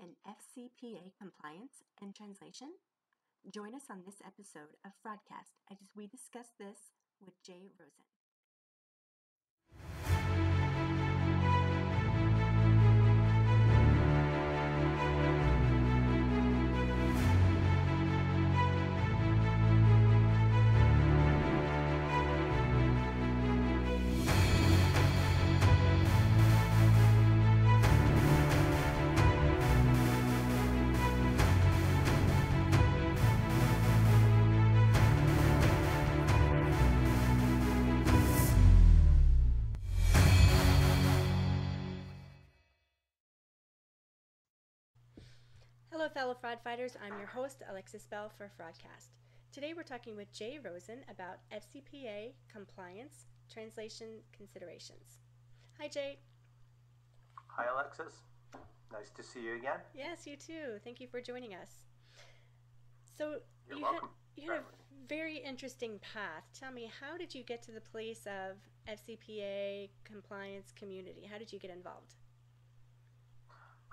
and FCPA compliance and translation? Join us on this episode of Fraudcast as we discuss this with Jay Rosen. Hello, fellow fraud fighters. I'm your host, Alexis Bell for Fraudcast. Today we're talking with Jay Rosen about FCPA compliance translation considerations. Hi, Jay. Hi, Alexis. Nice to see you again. Yes, you too. Thank you for joining us. So You're you welcome. had you had a very interesting path. Tell me, how did you get to the place of FCPA compliance community? How did you get involved?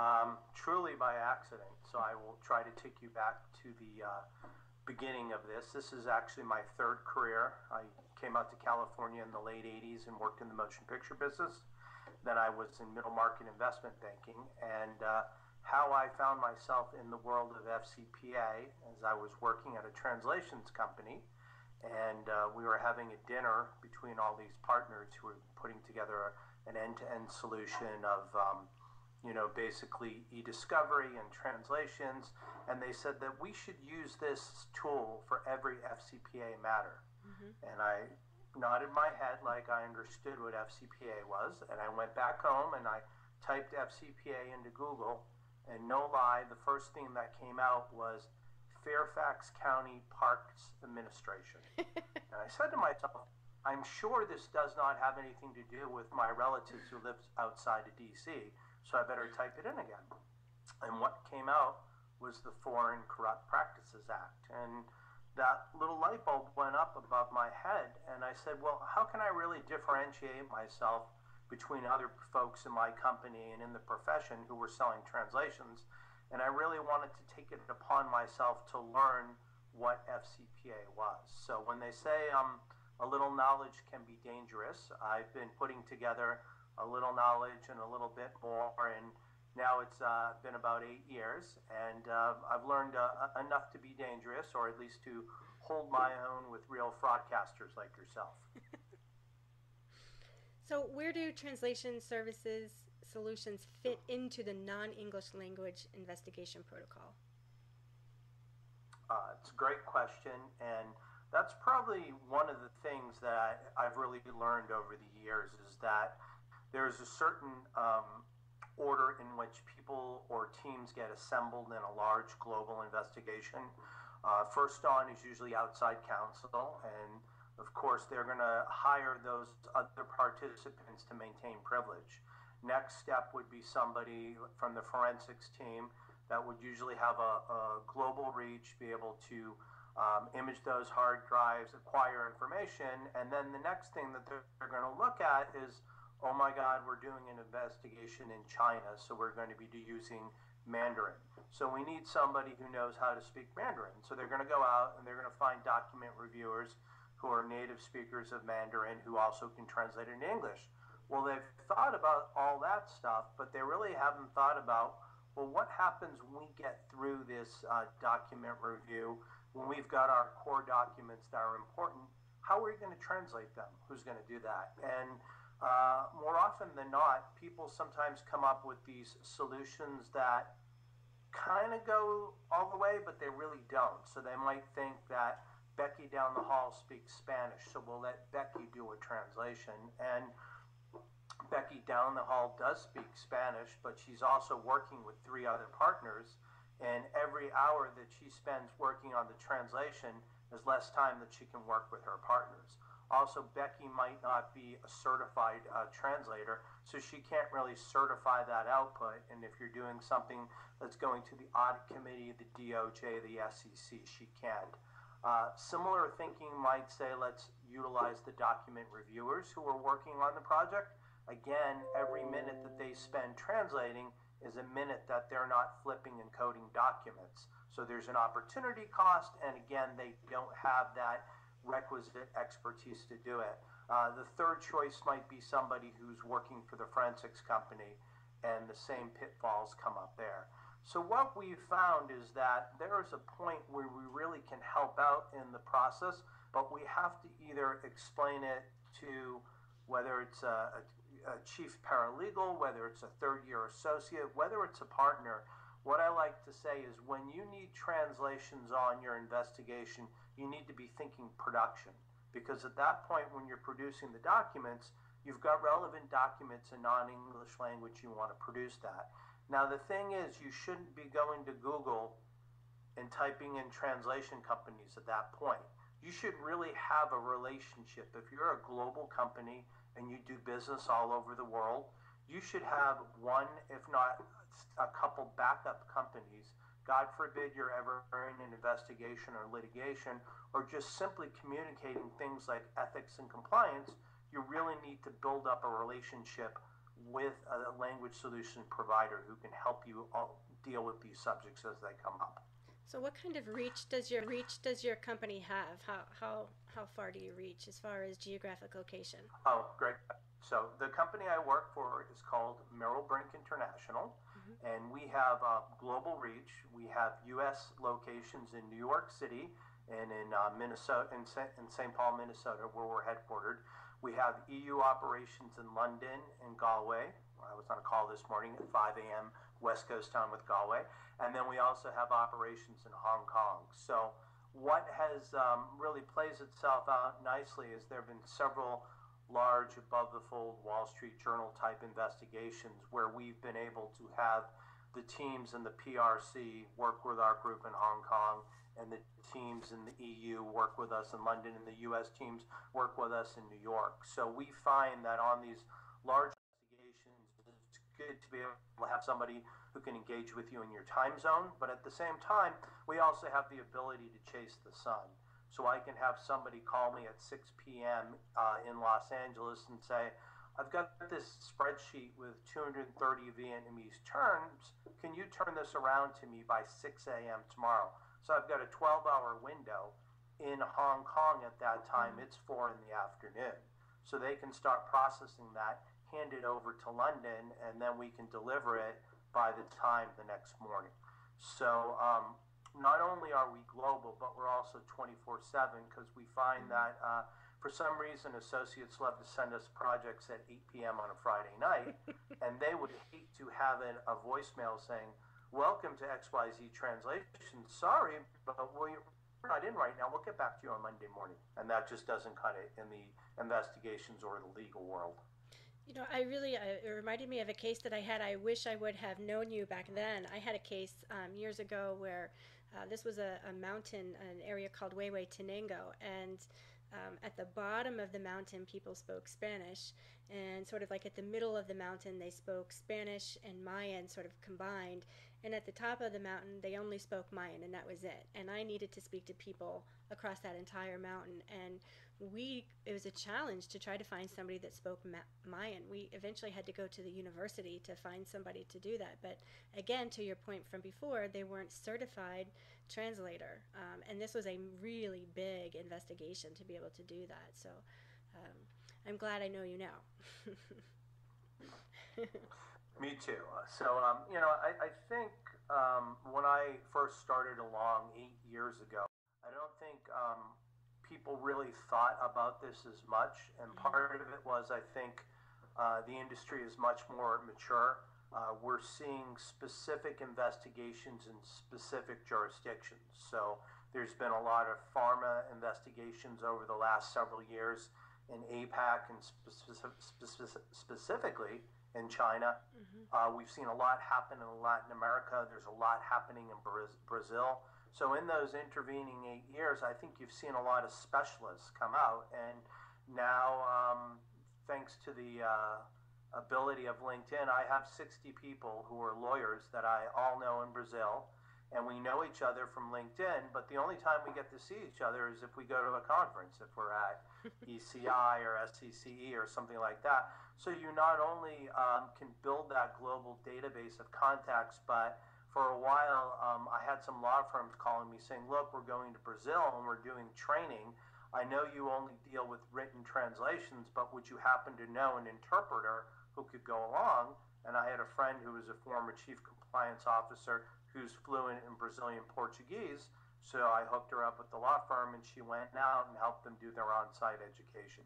Um, truly by accident. So I will try to take you back to the uh, beginning of this. This is actually my third career. I came out to California in the late 80s and worked in the motion picture business. Then I was in middle market investment banking. And uh, how I found myself in the world of FCPA as I was working at a translations company. And uh, we were having a dinner between all these partners who were putting together an end to end solution of. Um, you know, basically e-discovery and translations, and they said that we should use this tool for every FCPA matter. Mm-hmm. And I nodded my head like I understood what FCPA was, and I went back home and I typed FCPA into Google, and no lie, the first thing that came out was Fairfax County Parks Administration. and I said to myself, I'm sure this does not have anything to do with my relatives who live outside of DC so I better type it in again. And what came out was the Foreign Corrupt Practices Act. And that little light bulb went up above my head. And I said, well, how can I really differentiate myself between other folks in my company and in the profession who were selling translations? And I really wanted to take it upon myself to learn what FCPA was. So when they say um, a little knowledge can be dangerous, I've been putting together a little knowledge and a little bit more. And now it's uh, been about eight years, and uh, I've learned uh, enough to be dangerous, or at least to hold my own with real fraudcasters like yourself. so, where do translation services solutions fit into the non English language investigation protocol? Uh, it's a great question, and that's probably one of the things that I've really learned over the years is that there's a certain um, order in which people or teams get assembled in a large global investigation. Uh, first on is usually outside counsel, and of course, they're going to hire those other participants to maintain privilege. Next step would be somebody from the forensics team that would usually have a, a global reach, be able to um, image those hard drives, acquire information, and then the next thing that they're, they're going to look at is oh my God, we're doing an investigation in China, so we're going to be using Mandarin. So we need somebody who knows how to speak Mandarin. So they're going to go out and they're going to find document reviewers who are native speakers of Mandarin who also can translate it into English. Well, they've thought about all that stuff, but they really haven't thought about well, what happens when we get through this uh, document review, when we've got our core documents that are important, how are we going to translate them? Who's going to do that? And uh, more often than not, people sometimes come up with these solutions that kind of go all the way, but they really don't. So they might think that Becky down the hall speaks Spanish, so we'll let Becky do a translation. And Becky down the hall does speak Spanish, but she's also working with three other partners. And every hour that she spends working on the translation is less time that she can work with her partners. Also, Becky might not be a certified uh, translator, so she can't really certify that output. And if you're doing something that's going to the audit committee, the DOJ, the SEC, she can't. Uh, similar thinking might say let's utilize the document reviewers who are working on the project. Again, every minute that they spend translating is a minute that they're not flipping and coding documents. So there's an opportunity cost, and again, they don't have that requisite expertise to do it. Uh, the third choice might be somebody who's working for the forensics company, and the same pitfalls come up there. So what we've found is that there is a point where we really can help out in the process, but we have to either explain it to whether it's a, a, a chief paralegal, whether it's a third year associate, whether it's a partner. What I like to say is when you need translations on your investigation, you need to be thinking production. Because at that point, when you're producing the documents, you've got relevant documents in non English language, you want to produce that. Now, the thing is, you shouldn't be going to Google and typing in translation companies at that point you should really have a relationship. If you're a global company and you do business all over the world, you should have one, if not a couple backup companies. God forbid you're ever in an investigation or litigation or just simply communicating things like ethics and compliance. You really need to build up a relationship with a language solution provider who can help you uh, deal with these subjects as they come up. So what kind of reach does your reach does your company have? How how how far do you reach as far as geographic location? Oh, great. So the company I work for is called Merrill Brink International. And we have a global reach. We have U.S. locations in New York City and in uh, Minnesota, in, in St. Paul, Minnesota, where we're headquartered. We have EU operations in London and Galway. I was on a call this morning at 5 a.m. West Coast time with Galway. And then we also have operations in Hong Kong. So what has um, really plays itself out nicely is there have been several large above the fold Wall Street Journal type investigations where we've been able to have the teams in the PRC work with our group in Hong Kong and the teams in the EU work with us in London and the US teams work with us in New York. So we find that on these large investigations, it's good to be able to have somebody who can engage with you in your time zone. But at the same time, we also have the ability to chase the sun. So I can have somebody call me at 6 p.m. Uh, in Los Angeles and say, I've got this spreadsheet with 230 Vietnamese terms. Can you turn this around to me by 6 a.m. tomorrow? So I've got a 12 hour window in Hong Kong at that time. It's 4 in the afternoon. So they can start processing that hand it over to London, and then we can deliver it by the time the next morning. So um, not only are we global, but we're also 24 7 because we find mm-hmm. that uh, for some reason associates love to send us projects at 8 p.m. on a Friday night, and they would hate to have an, a voicemail saying, Welcome to XYZ Translation. Sorry, but we're not in right now. We'll get back to you on Monday morning. And that just doesn't cut it in the investigations or the legal world. You know, I really, uh, it reminded me of a case that I had. I wish I would have known you back then. I had a case um, years ago where uh, this was a, a, mountain, an area called Huehuetenango, and um, at the bottom of the mountain, people spoke Spanish, and sort of like at the middle of the mountain, they spoke Spanish and Mayan sort of combined. And at the top of the mountain, they only spoke Mayan, and that was it. And I needed to speak to people across that entire mountain. And we it was a challenge to try to find somebody that spoke Mayan. We eventually had to go to the university to find somebody to do that. But again, to your point from before, they weren't certified translator, um, and this was a really big investigation to be able to do that. So um, I'm glad I know you now. Me too. So um, you know, I, I think um, when I first started along eight years ago, I don't think um, people really thought about this as much, and mm-hmm. part of it was I think uh, the industry is much more mature. Uh, we're seeing specific investigations in specific jurisdictions. So there's been a lot of pharma investigations over the last several years in APAC and specific, specific, specifically in China. Mm-hmm. Uh, we've seen a lot happen in Latin America. There's a lot happening in Brazil. So in those intervening eight years, I think you've seen a lot of specialists come out, and now, um, thanks to the uh, ability of LinkedIn, I have 60 people who are lawyers that I all know in Brazil, and we know each other from LinkedIn, but the only time we get to see each other is if we go to a conference, if we're at ECI or SCCE or something like that. So you not only um, can build that global database of contacts, but for a while, um, I had some law firms calling me saying, look, we're going to Brazil and we're doing training. I know you only deal with written translations, but would you happen to know an interpreter who could go along? And I had a friend who was a former chief compliance officer who's fluent in Brazilian Portuguese. So I hooked her up with the law firm and she went out and helped them do their on site education.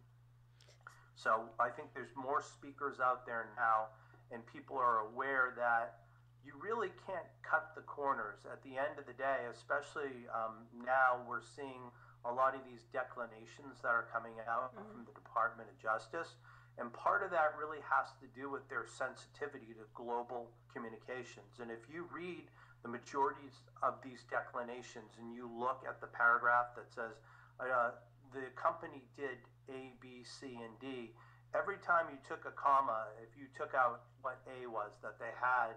So I think there's more speakers out there now, and people are aware that you really can't cut the corners. At the end of the day, especially um, now, we're seeing a lot of these declinations that are coming out mm-hmm. from the Department of Justice. And part of that really has to do with their sensitivity to global communications. And if you read the majorities of these declinations and you look at the paragraph that says uh, the company did A, B, C, and D, every time you took a comma, if you took out what A was, that they had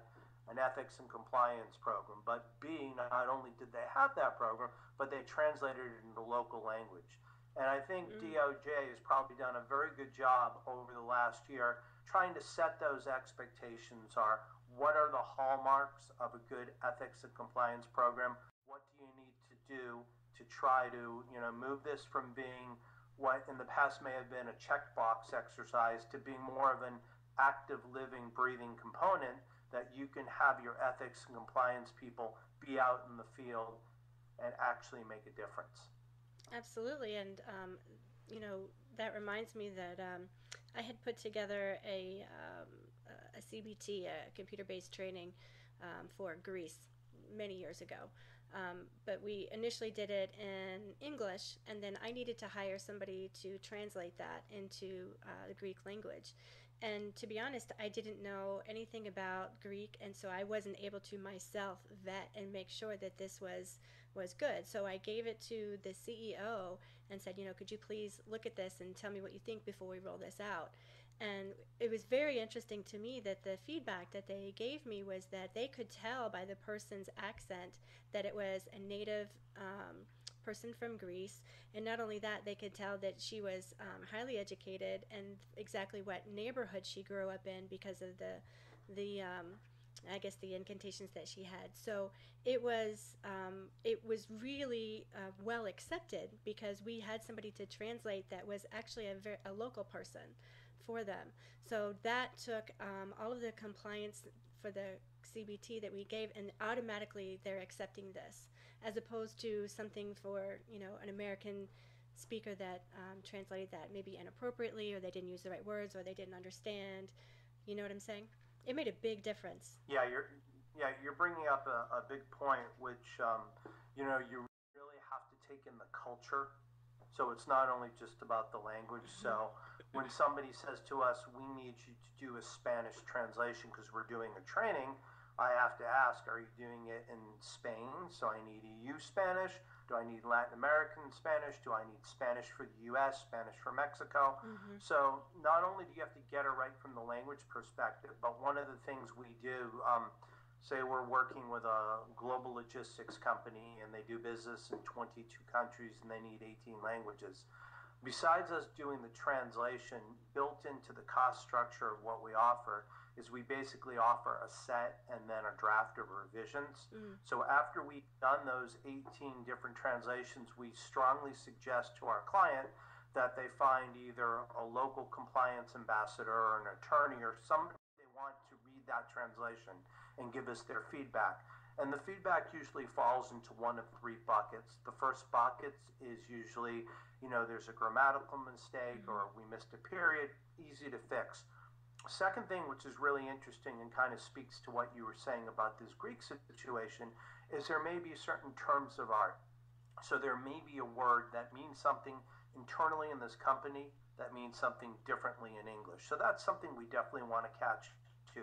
an ethics and compliance program, but B, not only did they have that program, but they translated it into local language. And I think mm. DOJ has probably done a very good job over the last year trying to set those expectations are what are the hallmarks of a good ethics and compliance program? What do you need to do to try to you know move this from being what in the past may have been a checkbox exercise to being more of an active living breathing component that you can have your ethics and compliance people be out in the field and actually make a difference absolutely and um, you know that reminds me that um, i had put together a, um, a cbt a computer-based training um, for greece many years ago um, but we initially did it in English, and then I needed to hire somebody to translate that into uh, the Greek language. And to be honest, I didn't know anything about Greek, and so I wasn't able to myself vet and make sure that this was was good. So I gave it to the CEO and said, you know, could you please look at this and tell me what you think before we roll this out? And it was very interesting to me that the feedback that they gave me was that they could tell by the person's accent that it was a native um, person from Greece. And not only that, they could tell that she was um, highly educated and exactly what neighborhood she grew up in because of the, the um, I guess the incantations that she had. So it was um, it was really uh, well accepted because we had somebody to translate that was actually a, ver- a local person for them. So that took um, all of the compliance for the CBT that we gave, and automatically they're accepting this, as opposed to something for you know an American speaker that um, translated that maybe inappropriately, or they didn't use the right words, or they didn't understand. You know what I'm saying? It made a big difference. Yeah, you're yeah you're bringing up a, a big point, which um, you know you really have to take in the culture. So it's not only just about the language. Mm-hmm. So when somebody says to us, we need you to do a Spanish translation because we're doing a training, I have to ask, are you doing it in Spain? So I need EU Spanish. Do I need Latin American Spanish? Do I need Spanish for the US, Spanish for Mexico? Mm-hmm. So not only do you have to get it right from the language perspective, but one of the things we do, um, say we're working with a global logistics company and they do business in 22 countries and they need 18 languages besides us doing the translation, built into the cost structure of what we offer is we basically offer a set and then a draft of revisions. Mm. So after we've done those 18 different translations, we strongly suggest to our client that they find either a local compliance ambassador or an attorney or somebody they want to read that translation and give us their feedback. And the feedback usually falls into one of three buckets. The first bucket is usually you know, there's a grammatical mistake or we missed a period, easy to fix. Second thing, which is really interesting and kind of speaks to what you were saying about this Greek situation, is there may be certain terms of art. So there may be a word that means something internally in this company that means something differently in English. So that's something we definitely want to catch to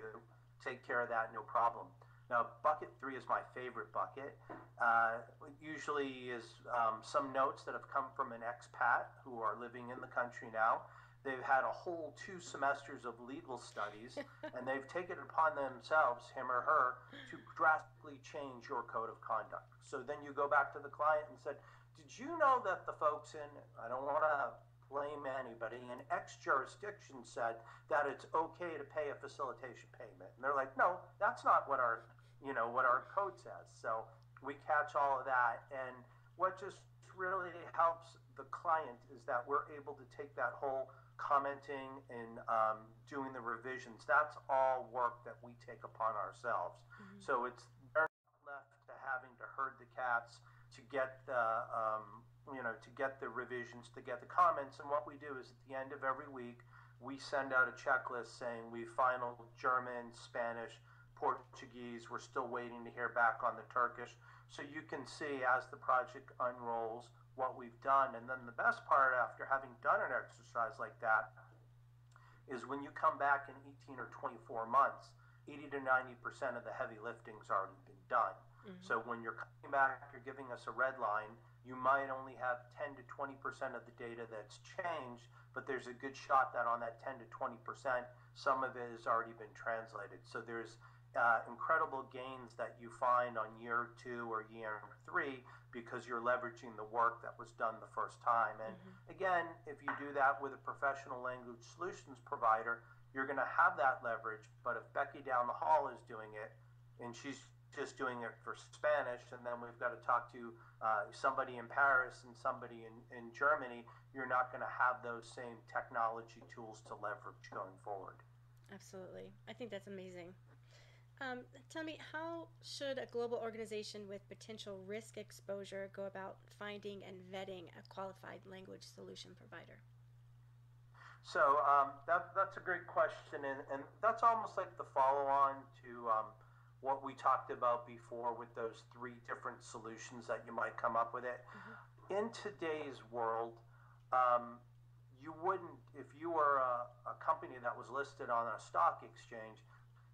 take care of that, no problem. Now, bucket three is my favorite bucket. Uh, usually is um, some notes that have come from an expat who are living in the country now. They've had a whole two semesters of legal studies, and they've taken it upon themselves, him or her, to drastically change your code of conduct. So then you go back to the client and said, "Did you know that the folks in I don't want to blame anybody in X jurisdiction said that it's okay to pay a facilitation payment?" And they're like, "No, that's not what our you know what our code says." So we catch all of that, and what just really helps the client is that we're able to take that whole commenting and um, doing the revisions. That's all work that we take upon ourselves. Mm-hmm. So it's they're not left to having to herd the cats to get the um, you know to get the revisions, to get the comments. And what we do is at the end of every week, we send out a checklist saying we final German, Spanish, Portuguese. We're still waiting to hear back on the Turkish. So you can see as the project unrolls what we've done. And then the best part after having done an exercise like that is when you come back in 18 or 24 months, 80 to 90% of the heavy lifting's already been done. Mm-hmm. So when you're coming back, you're giving us a red line, you might only have 10 to 20% of the data that's changed, but there's a good shot that on that 10 to 20%, some of it has already been translated. So there's uh, incredible gains that you find on year two or year three because you're leveraging the work that was done the first time. And mm-hmm. again, if you do that with a professional language solutions provider, you're going to have that leverage. But if Becky down the hall is doing it and she's just doing it for Spanish, and then we've got to talk to uh, somebody in Paris and somebody in, in Germany, you're not going to have those same technology tools to leverage going forward. Absolutely. I think that's amazing. Um, tell me, how should a global organization with potential risk exposure go about finding and vetting a qualified language solution provider? So um, that, that's a great question, and, and that's almost like the follow on to um, what we talked about before with those three different solutions that you might come up with it. Mm-hmm. In today's world, um, you wouldn't, if you were a, a company that was listed on a stock exchange,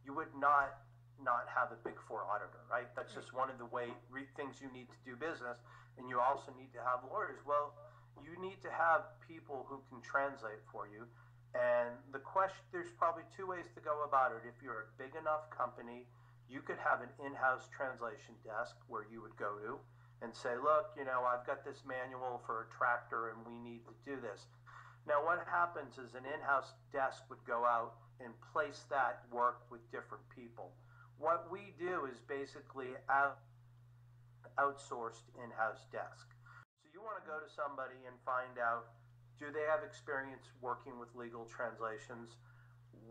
you would not not have a big four auditor, right? That's just one of the way re- things you need to do business, and you also need to have lawyers. Well, you need to have people who can translate for you. And the question, there's probably two ways to go about it. If you're a big enough company, you could have an in-house translation desk where you would go to and say, look, you know, I've got this manual for a tractor and we need to do this. Now, what happens is an in-house desk would go out and place that work with different people what we do is basically out, outsourced in-house desk. So you want to go to somebody and find out do they have experience working with legal translations?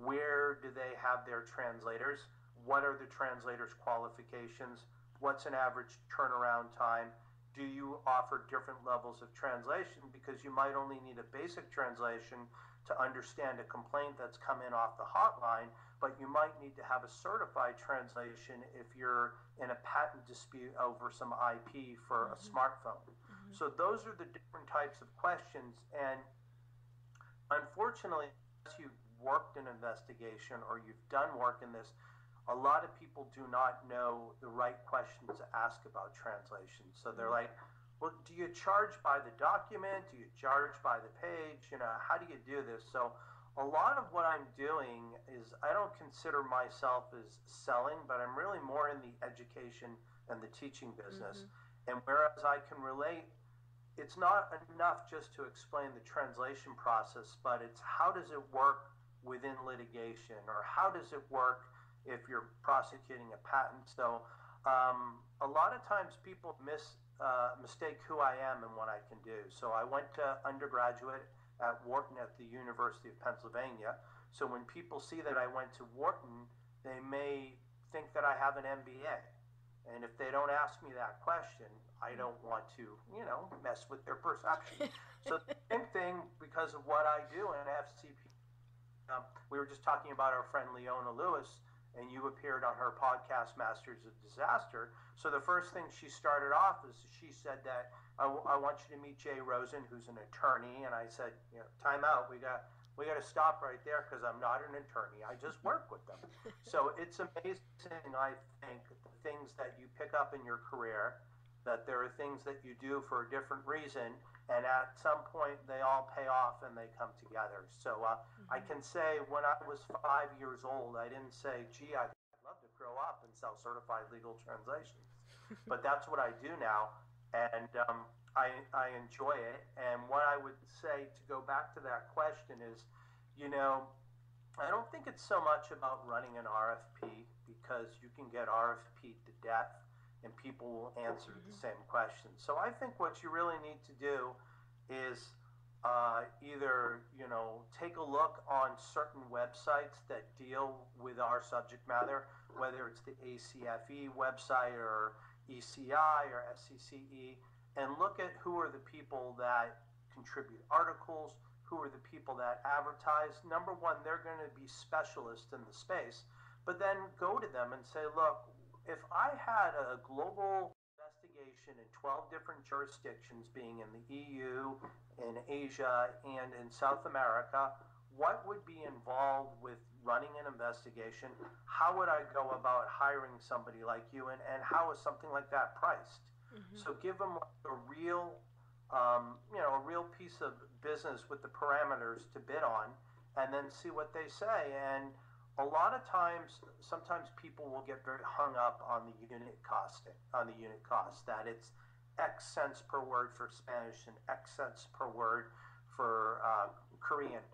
Where do they have their translators? What are the translators' qualifications? What's an average turnaround time? Do you offer different levels of translation? Because you might only need a basic translation to understand a complaint that's come in off the hotline, but you might need to have a certified translation if you're in a patent dispute over some IP for mm-hmm. a smartphone. Mm-hmm. So those are the different types of questions. And unfortunately, unless you've worked in investigation or you've done work in this, a lot of people do not know the right questions to ask about translation. So they're mm-hmm. like, well, do you charge by the document? Do you charge by the page? You know, how do you do this? So a lot of what I'm doing is I don't consider myself as selling, but I'm really more in the education and the teaching business. Mm-hmm. And whereas I can relate, it's not enough just to explain the translation process, but it's how does it work within litigation or how does it work if you're prosecuting a patent. So um, a lot of times people miss uh, mistake who I am and what I can do. So I went to undergraduate at Wharton at the University of Pennsylvania. So when people see that I went to Wharton, they may think that I have an MBA. And if they don't ask me that question, I don't want to, you know, mess with their perception. so the same thing because of what I do in FCP. Um, we were just talking about our friend Leona Lewis, and you appeared on her podcast, Masters of Disaster. So the first thing she started off is she said that I, w- I want you to meet Jay Rosen, who's an attorney. And I said, you know, time out. We got we got to stop right there because I'm not an attorney. I just work with them. so it's amazing, I think, the things that you pick up in your career that there are things that you do for a different reason, and at some point they all pay off and they come together. So uh, I can say when I was five years old, I didn't say, gee, I'd love to grow up and sell certified legal translations. but that's what I do now, and um, I, I enjoy it. And what I would say to go back to that question is, you know, I don't think it's so much about running an RFP because you can get RFP to death and people will answer the same questions. So I think what you really need to do is uh, either you know take a look on certain websites that deal with our subject matter, whether it's the ACFE website or ECI or SCCE, and look at who are the people that contribute articles, who are the people that advertise. Number one, they're going to be specialists in the space, but then go to them and say, look, if I had a global investigation in 12 different jurisdictions, being in the EU, in Asia, and in South America, what would be involved with running an investigation? How would I go about hiring somebody like you? And, and how is something like that priced? Mm-hmm. So give them a real, um, you know, a real piece of business with the parameters to bid on, and then see what they say. And a lot of times, sometimes people will get very hung up on the unit costing, on the unit cost, that it's X cents per word for Spanish and X cents per word for uh, Korean.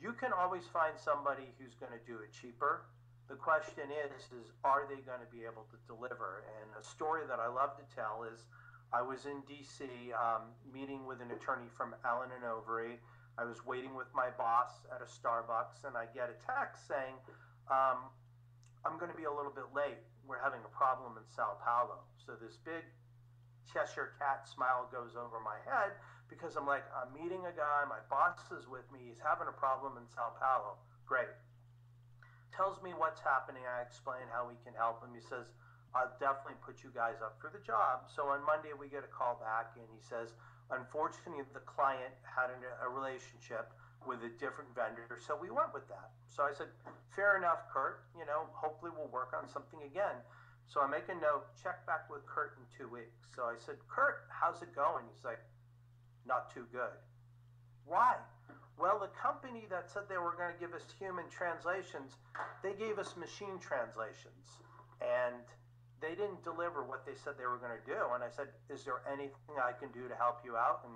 You can always find somebody who's going to do it cheaper. The question is, is are they going to be able to deliver? And a story that I love to tell is, I was in D.C. Um, meeting with an attorney from Allen and Overy I was waiting with my boss at a Starbucks, and I get a text saying, um, I'm going to be a little bit late. We're having a problem in Sao Paulo. So this big Cheshire cat smile goes over my head because I'm like, I'm meeting a guy, my boss is with me, he's having a problem in Sao Paulo. Great. Tells me what's happening. I explain how we can help him. He says, I'll definitely put you guys up for the job. So on Monday, we get a call back, and he says, Unfortunately, the client had a relationship with a different vendor, so we went with that. So I said, fair enough, Kurt. You know, hopefully we'll work on something again. So I make a note, check back with Kurt in two weeks. So I said, Kurt, how's it going? He's like, not too good. Why? Well, the company that said they were going to give us human translations, they gave us machine translations. And they didn't deliver what they said they were going to do. And I said, Is there anything I can do to help you out? And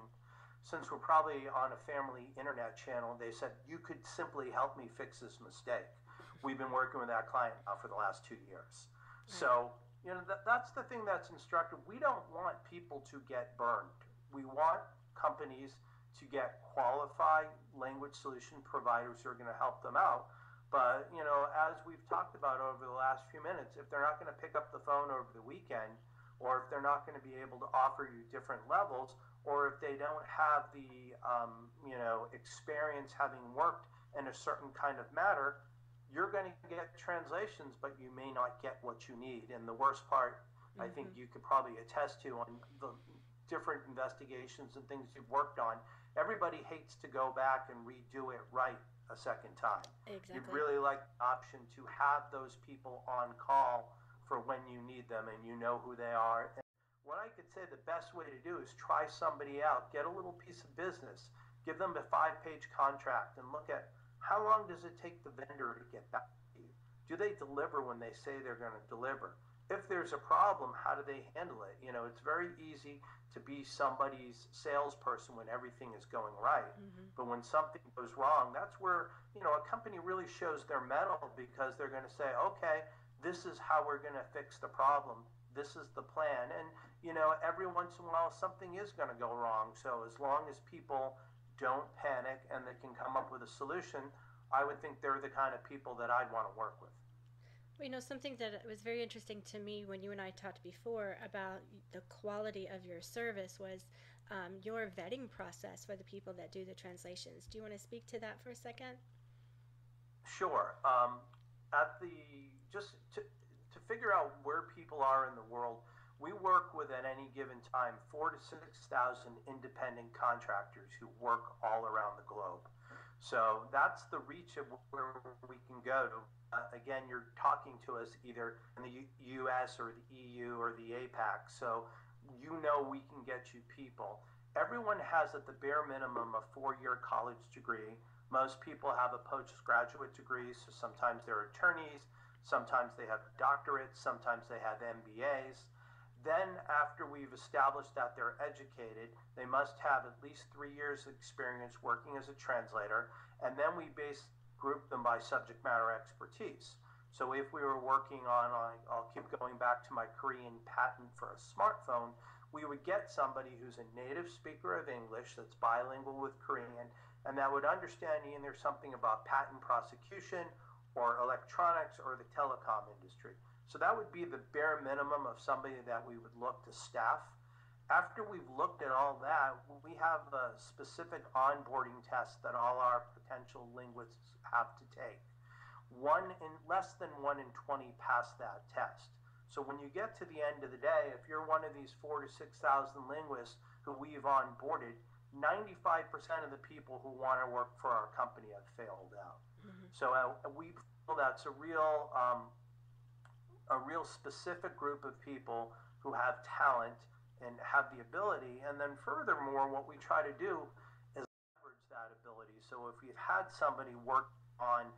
since we're probably on a family internet channel, they said, You could simply help me fix this mistake. We've been working with that client now for the last two years. So, you know, that, that's the thing that's instructive. We don't want people to get burned. We want companies to get qualified language solution providers who are going to help them out but, you know, as we've talked about over the last few minutes, if they're not going to pick up the phone over the weekend, or if they're not going to be able to offer you different levels, or if they don't have the, um, you know, experience having worked in a certain kind of matter, you're going to get translations, but you may not get what you need. And the worst part, mm-hmm. I think you could probably attest to on the different investigations and things you've worked on, everybody hates to go back and redo it right a second time. Exactly. You'd really like the option to have those people on call for when you need them and you know who they are. And what I could say the best way to do is try somebody out, get a little piece of business, give them a five page contract, and look at how long does it take the vendor to get back to you? Do they deliver when they say they're going to deliver? If there's a problem, how do they handle it? You know, it's very easy to be somebody's salesperson when everything is going right. Mm-hmm. But when something goes wrong, that's where, you know, a company really shows their mettle because they're going to say, okay, this is how we're going to fix the problem. This is the plan. And, you know, every once in a while, something is going to go wrong. So as long as people don't panic and they can come up with a solution, I would think they're the kind of people that I'd want to work with. Well, you know, something that was very interesting to me when you and I talked before about the quality of your service was um, your vetting process for the people that do the translations. Do you want to speak to that for a second? Sure. Um, at the just to, to figure out where people are in the world, we work with at any given time four to six thousand independent contractors who work all around the globe. So that's the reach of where we can go uh, again, you're talking to us either in the U- US or the EU or the APAC. So you know we can get you people. Everyone has at the bare minimum a four-year college degree. Most people have a postgraduate degree, so sometimes they're attorneys, sometimes they have doctorates, sometimes they have MBAs. Then, after we've established that they're educated, they must have at least three years' experience working as a translator, and then we base group them by subject matter expertise. So, if we were working on, I'll keep going back to my Korean patent for a smartphone, we would get somebody who's a native speaker of English that's bilingual with Korean and that would understand either something about patent prosecution or electronics or the telecom industry. So that would be the bare minimum of somebody that we would look to staff. After we've looked at all that, we have a specific onboarding test that all our potential linguists have to take. One in less than one in 20 pass that test. So when you get to the end of the day, if you're one of these four to 6,000 linguists who we've onboarded, 95% of the people who want to work for our company have failed out. Mm-hmm. So uh, we feel that's a real um, a real specific group of people who have talent and have the ability. And then furthermore, what we try to do is leverage that ability. So if we've had somebody work on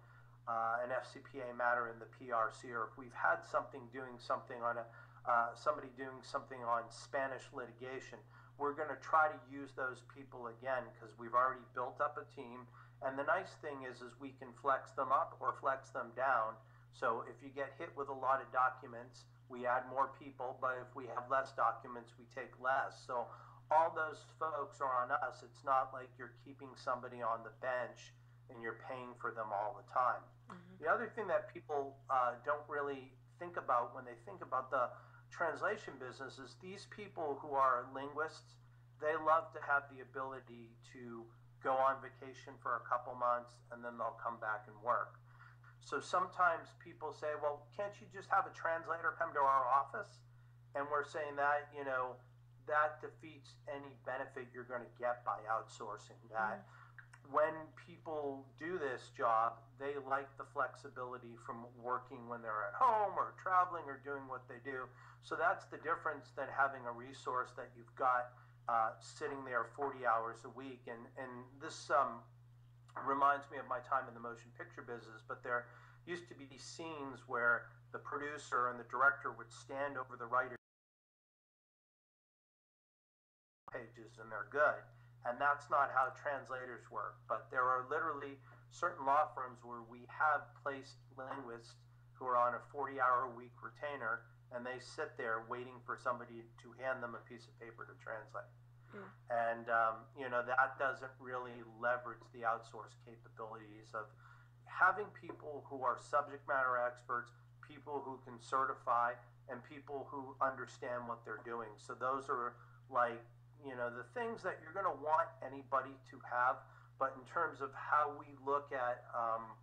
uh, an FCPA matter in the PRC, or if we've had something doing something on a uh, somebody doing something on Spanish litigation, we're going to try to use those people again because we've already built up a team. And the nice thing is, is we can flex them up or flex them down so if you get hit with a lot of documents, we add more people, but if we have less documents, we take less. So all those folks are on us. It's not like you're keeping somebody on the bench and you're paying for them all the time. Mm-hmm. The other thing that people uh, don't really think about when they think about the translation business is these people who are linguists, they love to have the ability to go on vacation for a couple months and then they'll come back and work. So sometimes people say, well, can't you just have a translator come to our office? And we're saying that, you know, that defeats any benefit you're going to get by outsourcing that. Mm-hmm. When people do this job, they like the flexibility from working when they're at home or traveling or doing what they do. So that's the difference than having a resource that you've got uh, sitting there 40 hours a week. And, and this um, reminds me of my time in the motion picture business, but there used to be scenes where the producer and the director would stand over the writer pages and they're good. And that's not how translators work. But there are literally certain law firms where we have placed linguists who are on a 40 hour a week retainer and they sit there waiting for somebody to hand them a piece of paper to translate. Mm. And, um, you know, that doesn't really leverage the outsource capabilities of having people who are subject matter experts, people who can certify, and people who understand what they're doing. So those are like, you know, the things that you're going to want anybody to have. But in terms of how we look at, um,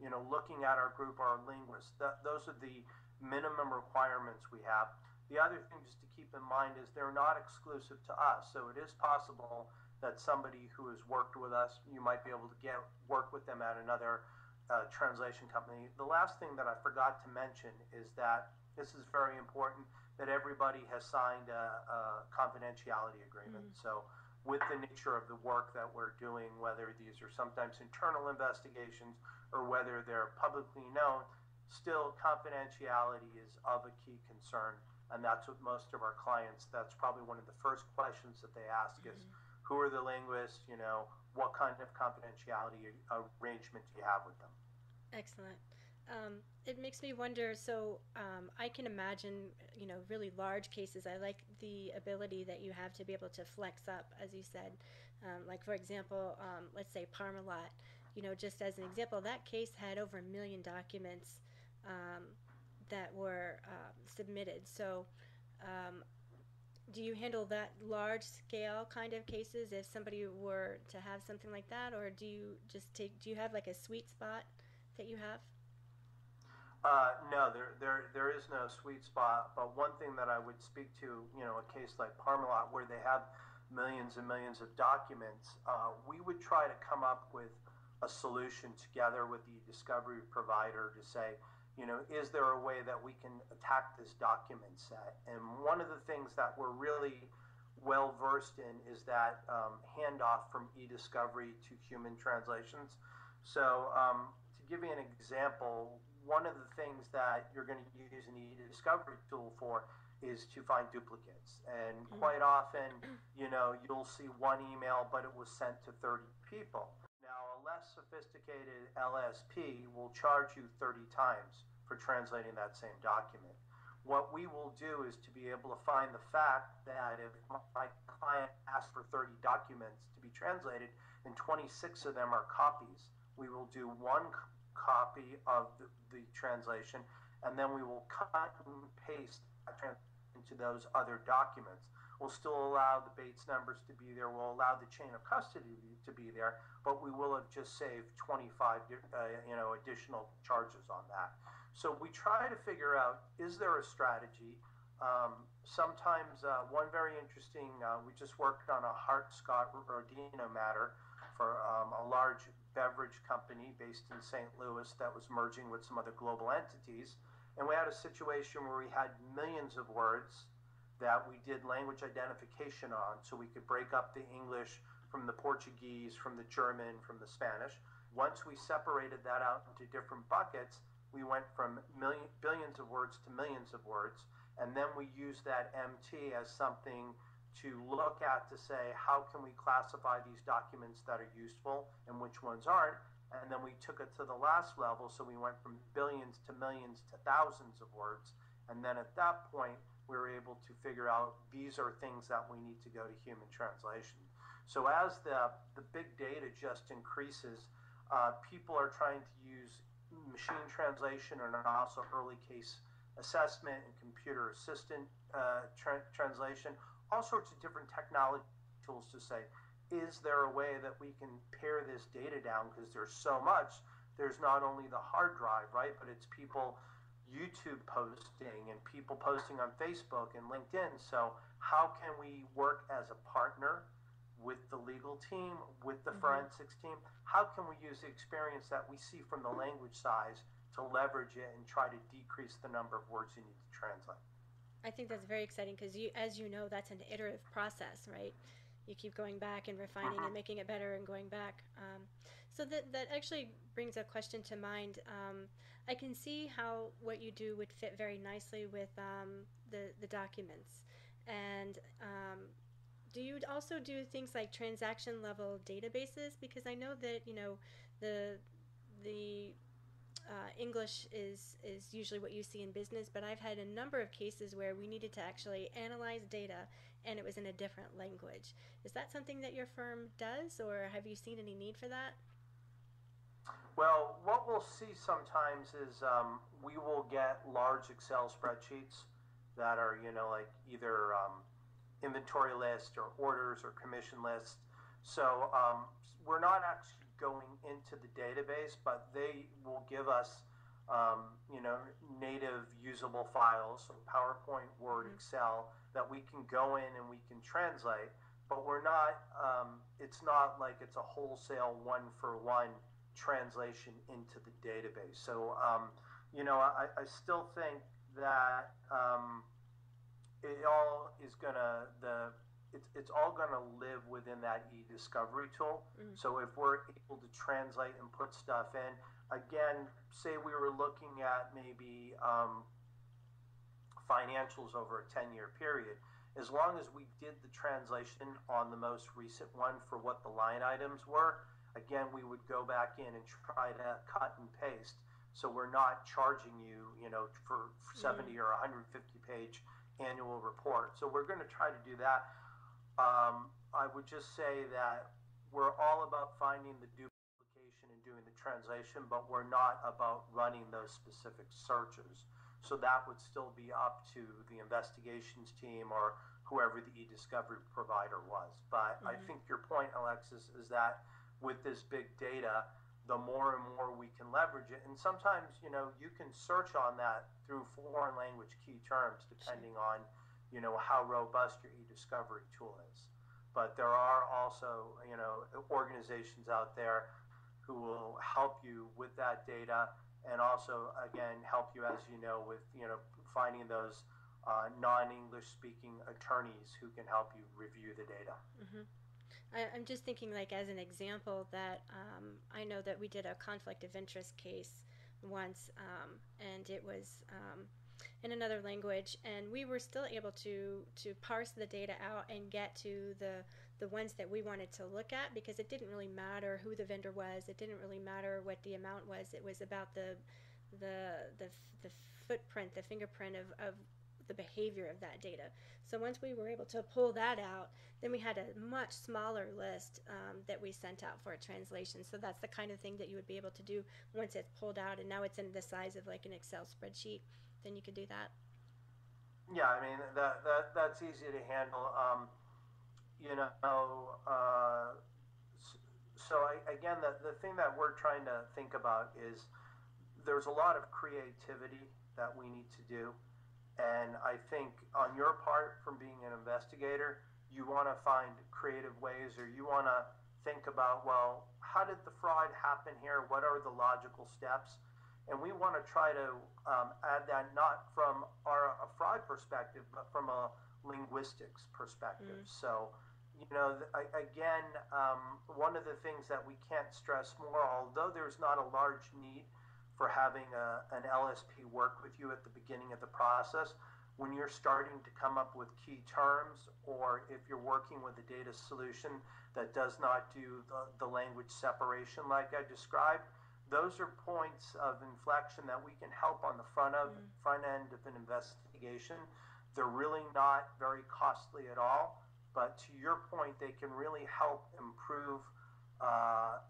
you know, looking at our group, our linguists, those are the minimum requirements we have. The other thing just to keep in mind is they're not exclusive to us. So it is possible that somebody who has worked with us, you might be able to get work with them at another uh, translation company. The last thing that I forgot to mention is that this is very important that everybody has signed a, a confidentiality agreement. Mm-hmm. So with the nature of the work that we're doing, whether these are sometimes internal investigations or whether they're publicly known, still confidentiality is of a key concern and that's what most of our clients that's probably one of the first questions that they ask mm-hmm. is who are the linguists you know what kind of confidentiality arrangement do you have with them? Excellent. Um, it makes me wonder so um, i can imagine you know really large cases. I like the ability that you have to be able to flex up as you said. Um, like for example um, let's say parmalat you know just as an example that case had over a million documents um, that were um, submitted. So, um, do you handle that large scale kind of cases if somebody were to have something like that, or do you just take? Do you have like a sweet spot that you have? Uh, no, there, there, there is no sweet spot. But one thing that I would speak to, you know, a case like Parmalat, where they have millions and millions of documents, uh, we would try to come up with a solution together with the discovery provider to say, you know, is there a way that we can attack this document set? And one of the things that we're really well versed in is that um, handoff from e-discovery to human translations. So um, to give you an example, one of the things that you're going to use an e-discovery tool for is to find duplicates. And quite often, you know, you'll see one email, but it was sent to 30 people less sophisticated LSP will charge you 30 times for translating that same document. What we will do is to be able to find the fact that if my client asks for 30 documents to be translated and 26 of them are copies, we will do one copy of the, the translation and then we will cut and paste into those other documents. We'll still allow the Bates numbers to be there. We'll allow the chain of custody to be there, but we will have just saved 25, uh, you know, additional charges on that. So we try to figure out: is there a strategy? Um, sometimes uh, one very interesting. Uh, we just worked on a Hart-Scott-Rodino matter for um, a large beverage company based in St. Louis that was merging with some other global entities, and we had a situation where we had millions of words that we did language identification on so we could break up the English from the Portuguese, from the German, from the Spanish. Once we separated that out into different buckets, we went from million, billions of words to millions of words. And then we used that MT as something to look at to say, how can we classify these documents that are useful and which ones aren't? And then we took it to the last level. So we went from billions to millions to thousands of words. And then at that point, we were able to figure out these are things that we need to go to human translation. So as the, the big data just increases, uh, people are trying to use machine translation and also early case assessment and computer assistant uh, tra- translation, all sorts of different technology tools to say, is there a way that we can pare this data down because there's so much? There's not only the hard drive, right, but it's people YouTube posting and people posting on Facebook and LinkedIn. So, how can we work as a partner with the legal team, with the mm-hmm. forensics team? How can we use the experience that we see from the language size to leverage it and try to decrease the number of words you need to translate? I think that's very exciting because you, as you know, that's an iterative process, right? You keep going back and refining and making it better and going back. Um, so that that actually brings a question to mind. Um, I can see how what you do would fit very nicely with um, the the documents. And um, do you also do things like transaction level databases? Because I know that you know the the uh, English is is usually what you see in business, but I've had a number of cases where we needed to actually analyze data and it was in a different language. Is that something that your firm does, or have you seen any need for that? Well, what we'll see sometimes is um, we will get large Excel spreadsheets that are, you know, like either um, inventory list or orders or commission list. So um, we're not actually going into the database, but they will give us, um, you know, native usable files, so PowerPoint, Word, mm-hmm. Excel, that we can go in and we can translate. But we're not. Um, it's not like it's a wholesale one for one translation into the database. So, um, you know, I, I, still think that um, it all is gonna the it's, it's all gonna live within that e-discovery tool. Mm-hmm. So if we're able to translate and put stuff in, again, say we were looking at maybe um, financials over a ten year period. As long as we did the translation on the most recent one for what the line items were, again, we would go back in and try to cut and paste. So we're not charging you, you know, for 70 mm. or 150 page annual report. So we're going to try to do that. Um, I would just say that we're all about finding the duplication and doing the translation, but we're not about running those specific searches. So that would still be up to the investigations team or whoever the e-discovery provider was. But mm-hmm. I think your point, Alexis, is that with this big data, the more and more we can leverage it. And sometimes, you know, you can search on that through foreign language key terms, depending on, you know, how robust your e-discovery tool is. But there are also, you know, organizations out there who will help you with that data and also again help you as you know with you know finding those uh, non-English speaking attorneys who can help you review the data. Mm-hmm. I, am just thinking, like as an example, that um, I know that we did a conflict of interest case once, um, and it was um, in another language, and we were still able to to parse the data out and get to the the ones that we wanted to look at because it didn't really matter who the vendor was. It didn't really matter what the amount was. It was about the the the, the footprint, the fingerprint of, of the behavior of that data. So once we were able to pull that out, then we had a much smaller list um, that we sent out for a translation. So that's the kind of thing that you would be able to do once it's pulled out and now it's in the size of like an Excel spreadsheet. Then you could do that. Yeah, I mean that, that that's easy to handle. Um, you know, uh, so I, again, the, the thing that we're trying to think about is there's a lot of creativity that we need to do and I think on your part, from being an investigator, you want to find creative ways or you want to think about, well, how did the fraud happen here? What are the logical steps? And we want to try to um, add that not from our a fraud perspective, but from a linguistics perspective. Mm. So, you know, again, um, one of the things that we can't stress more, although there's not a large need for having a, an LSP work with you at the beginning of the process. When you're starting to come up with key terms, or if you're working with a data solution that does not do the, the language separation like I described, those are points of inflection that we can help on the front of mm. front end of an investigation. They're really not very costly at all, but to your point, they can really help improve uh,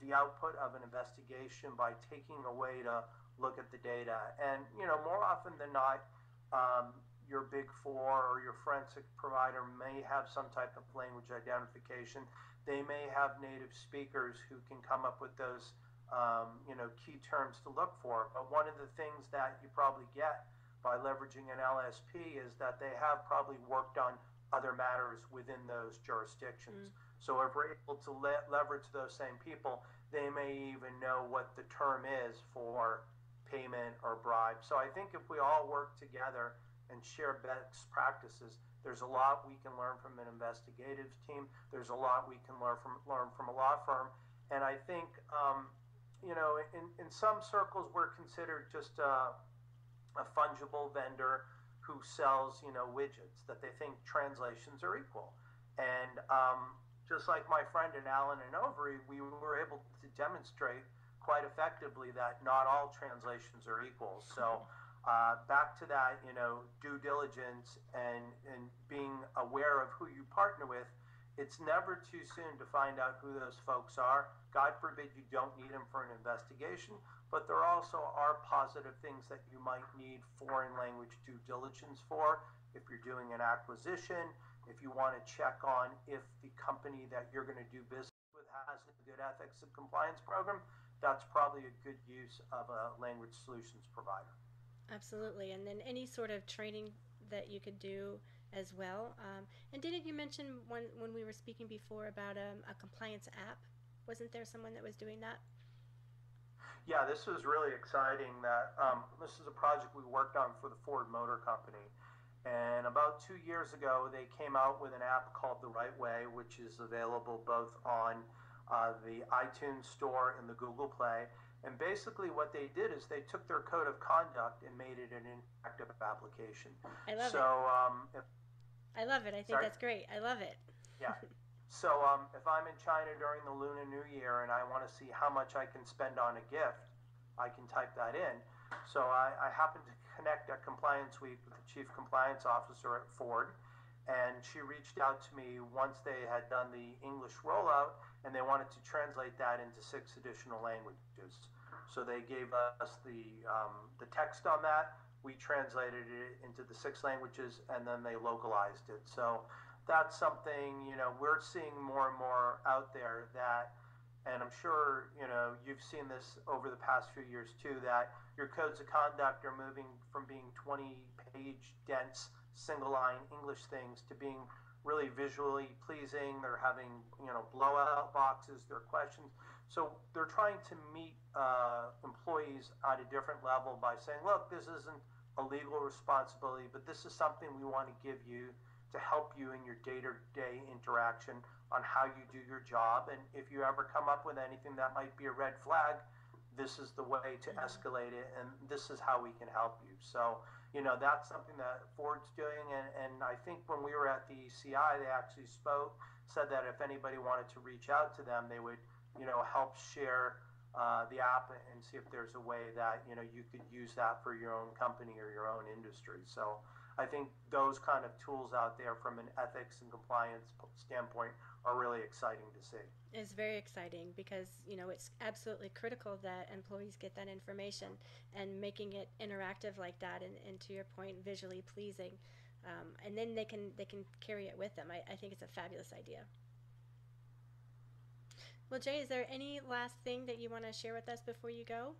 the output of an investigation by taking a way to look at the data. And, you know, more often than not, um, your big four or your forensic provider may have some type of language identification. They may have native speakers who can come up with those, um, you know, key terms to look for. But one of the things that you probably get by leveraging an LSP is that they have probably worked on other matters within those jurisdictions. Mm. So if we're able to le- leverage those same people, they may even know what the term is for payment or bribe. So I think if we all work together and share best practices, there's a lot we can learn from an investigative team. There's a lot we can learn from learn from a law firm. And I think, um, you know, in, in some circles, we're considered just a, a fungible vendor who sells, you know, widgets that they think translations are equal. And um, just like my friend in Allen and Overy, we were able to demonstrate quite effectively that not all translations are equal. So uh, back to that, you know, due diligence and, and being aware of who you partner with, it's never too soon to find out who those folks are. God forbid you don't need them for an investigation, but there also are positive things that you might need foreign language due diligence for if you're doing an acquisition, if you want to check on if the company that you're going to do business with has a good ethics and compliance program, that's probably a good use of a language solutions provider. Absolutely. And then any sort of training that you could do as well. Um, and didn't you mention when, when we were speaking before about um, a compliance app? Wasn't there someone that was doing that? Yeah, this was really exciting. That um, this is a project we worked on for the Ford Motor Company, and about two years ago, they came out with an app called The Right Way, which is available both on uh, the iTunes Store and the Google Play. And basically, what they did is they took their code of conduct and made it an interactive application. I love so, it. Um, if, I love it. I think sorry? that's great. I love it. yeah. So, um, if I'm in China during the Lunar New Year and I want to see how much I can spend on a gift, I can type that in. So, I, I happen to connect at Compliance Week with the Chief Compliance Officer at Ford, and she reached out to me once they had done the English rollout and they wanted to translate that into six additional languages. So they gave us the, um, the text on that. We translated it into the six languages and then they localized it. So that's something, you know, we're seeing more and more out there that and I'm sure you know you've seen this over the past few years too that your codes of conduct are moving from being 20 page dense single line English things to being really visually pleasing. They're having you know blowout boxes. Their questions. So they're trying to meet uh, employees at a different level by saying, look, this isn't a legal responsibility, but this is something we want to give you to help you in your day-to-day interaction on how you do your job. And if you ever come up with anything that might be a red flag, this is the way to escalate it, and this is how we can help you. So, you know, that's something that Ford's doing. And, and I think when we were at the ECI, they actually spoke, said that if anybody wanted to reach out to them, they would, you know, help share uh, the app and see if there's a way that, you know, you could use that for your own company or your own industry. So I think those kind of tools out there from an ethics and compliance standpoint are really exciting to see. It's very exciting because you know it's absolutely critical that employees get that information and making it interactive like that and, and to your point visually pleasing um, and then they can they can carry it with them. I, I think it's a fabulous idea. Well jay is there any last thing that you want to share with us before you go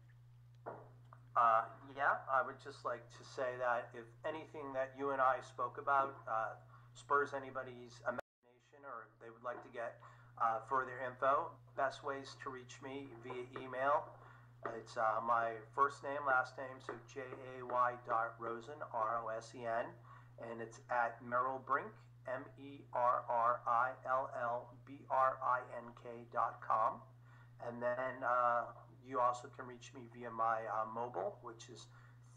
uh, yeah, I would just like to say that if anything that you and I spoke about uh, spurs anybody's imagination or they would like to get uh, further info, best ways to reach me via email. It's uh, my first name, last name, so J A Y dot Rosen, R O S E N, and it's at Merrill Brink, M E R R I L L B R I N K dot com. And then uh, you also can reach me via my uh, mobile, which is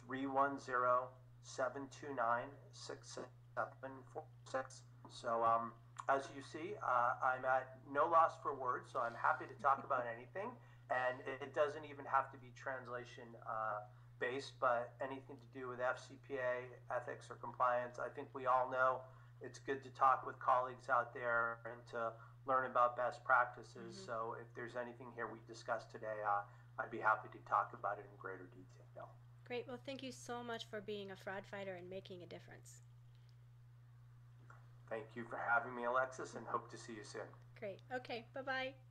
310 729 6746. So, um, as you see, uh, I'm at no loss for words, so I'm happy to talk about anything. And it doesn't even have to be translation uh, based, but anything to do with FCPA, ethics, or compliance. I think we all know it's good to talk with colleagues out there and to learn about best practices. Mm-hmm. So if there's anything here we discussed today, uh, I'd be happy to talk about it in greater detail. Great. Well, thank you so much for being a fraud fighter and making a difference. Thank you for having me, Alexis, and hope to see you soon. Great. Okay. Bye bye.